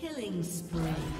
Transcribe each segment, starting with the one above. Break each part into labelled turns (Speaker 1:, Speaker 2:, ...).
Speaker 1: Killing spree.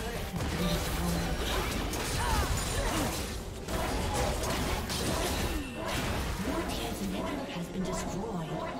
Speaker 1: Your team's inhibitor has been destroyed.